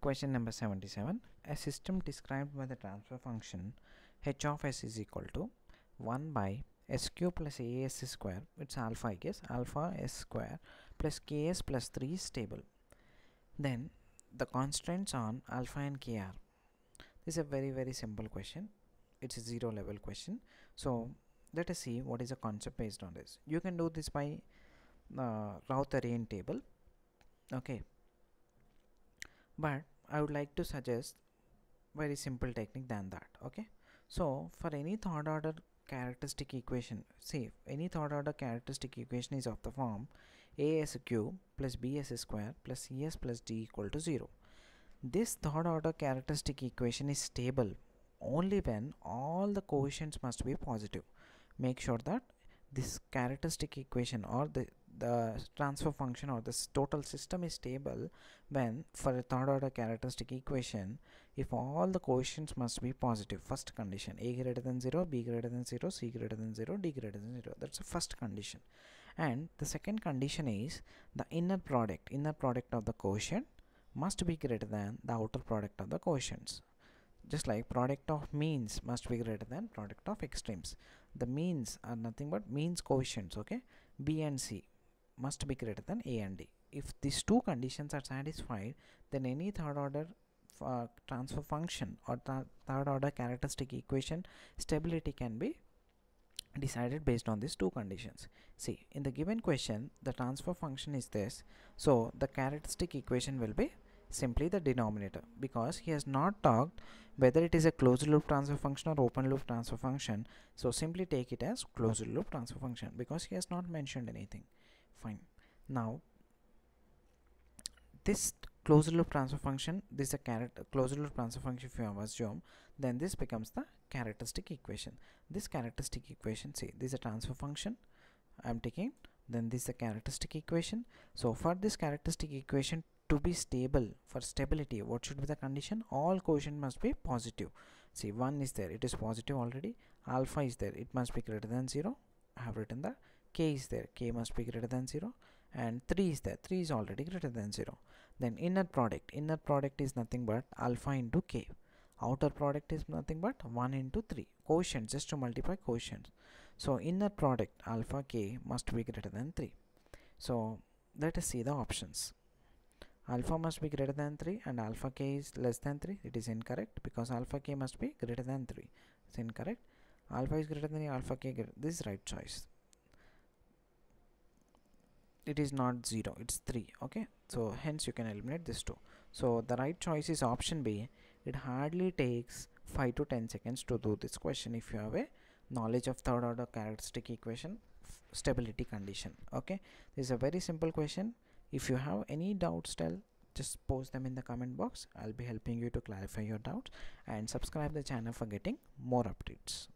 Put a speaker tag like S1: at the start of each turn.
S1: Question number 77. A system described by the transfer function h of s is equal to 1 by s cube plus as square, it's alpha I guess, alpha s square plus ks plus 3 is stable. Then the constraints on alpha and k are. This is a very very simple question. It's a zero level question. So let us see what is the concept based on this. You can do this by uh, Routarian table. Okay. But I would like to suggest very simple technique than that okay? So for any third order characteristic equation see any third order characteristic equation is of the form a s cube plus b s square plus cs plus d equal to 0 this third order characteristic equation is stable only when all the coefficients must be positive. Make sure that this characteristic equation or the the transfer function or this total system is stable when for a third order characteristic equation if all the coefficients must be positive. First condition a greater than 0 b greater than 0 c greater than 0 d greater than 0 that's the first condition. And the second condition is the inner product. Inner product of the quotient must be greater than the outer product of the quotients. Just like product of means must be greater than product of extremes. The means are nothing but means coefficients okay? B and c must be greater than a and d. If these two conditions are satisfied then any third order uh, transfer function or th third order characteristic equation stability can be decided based on these two conditions. See in the given question the transfer function is this. So the characteristic equation will be simply the denominator because he has not talked whether it is a closed loop transfer function or open loop transfer function. So simply take it as closed loop transfer function because he has not mentioned anything fine. Now this closed loop transfer function this is a character closed loop transfer function if you have assumed then this becomes the characteristic equation. This characteristic equation see this is a transfer function i'm taking then this is a characteristic equation. So for this characteristic equation to be stable for stability what should be the condition? All quotient must be positive. See 1 is there it is positive already alpha is there it must be greater than 0 I have written that k is there k must be greater than 0 and 3 is there 3 is already greater than 0 then inner product inner product is nothing but alpha into k. Outer product is nothing but 1 into 3 quotient just to multiply quotient. So inner product alpha k must be greater than 3 so let us see the options. Alpha must be greater than 3 and alpha k is less than 3 it is incorrect because alpha k must be greater than 3 it's incorrect. Alpha is greater than alpha k this is right choice it is not 0 it's 3 okay? So hence you can eliminate this two. So the right choice is option b. It hardly takes 5 to 10 seconds to do this question if you have a knowledge of third order characteristic equation stability condition okay? This is a very simple question. If you have any doubts tell just post them in the comment box. I'll be helping you to clarify your doubts and subscribe the channel for getting more updates